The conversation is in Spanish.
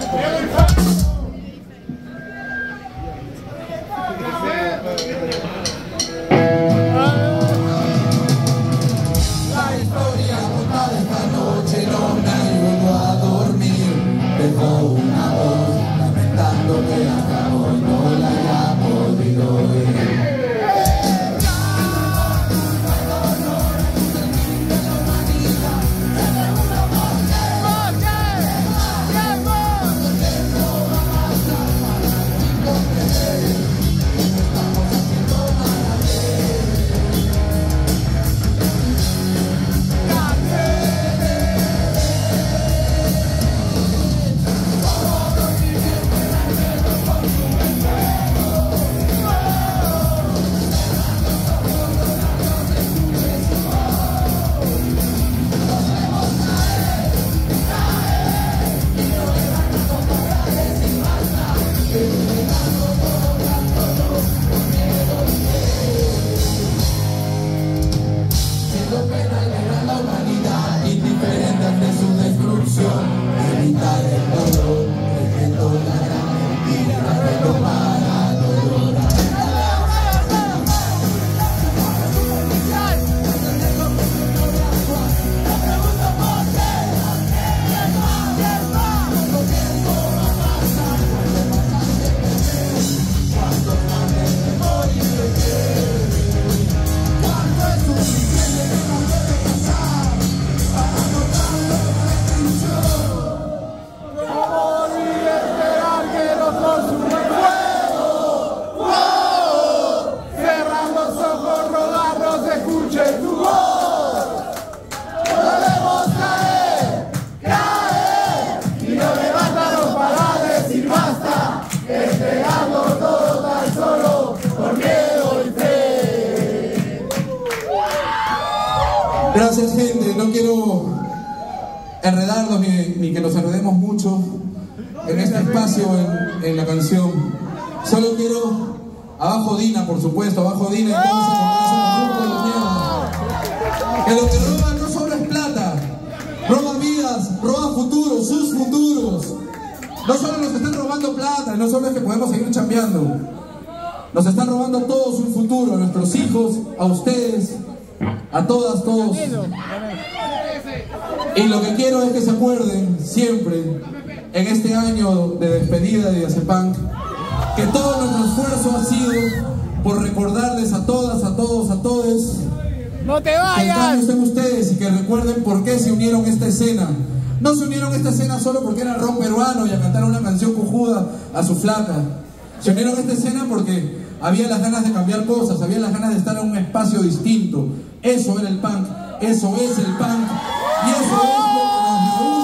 Taylor Gracias gente, no quiero enredarnos ni, que nos enredemos mucho en este espacio, en, la canción. Solo quiero, abajo Dina por supuesto, abajo Dina de mierda. Que lo que roban no solo es plata, roban vidas, roban futuros, sus futuros. No solo nos están robando plata, no solo es que podemos seguir chambeando. Nos están robando todos un futuro, a nuestros hijos, a ustedes, a todas, todos. Y lo que quiero es que se acuerden siempre, en este año de despedida de Yacepunk, que todo nuestro esfuerzo ha sido por recordarles a todas, a todos, a todos. ¡No te vayas! Que estén ustedes y que recuerden por qué se unieron a esta escena. No se unieron a esta escena solo porque era rock peruano y a cantar una canción cojuda a su flaca. Se unieron a esta escena porque había las ganas de cambiar cosas, había las ganas de estar en un espacio distinto. Eso era el punk, eso es el punk. Y eso es lo que nos